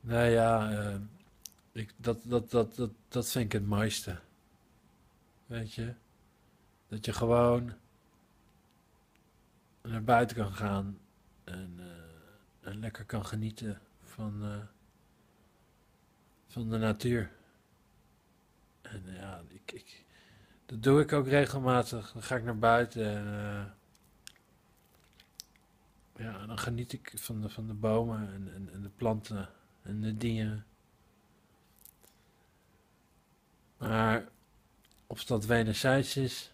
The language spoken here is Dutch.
Nou ja, eh, ik, dat, dat, dat, dat, dat vind ik het mooiste. Weet je? Dat je gewoon naar buiten kan gaan en, eh, lekker kan genieten van, eh, van de natuur. En ja, ik, ik, dat doe ik ook regelmatig. Dan ga ik naar buiten en ja, dan geniet ik van de, van de bomen en, en, en de planten en de dieren. Maar of dat wederzijds is,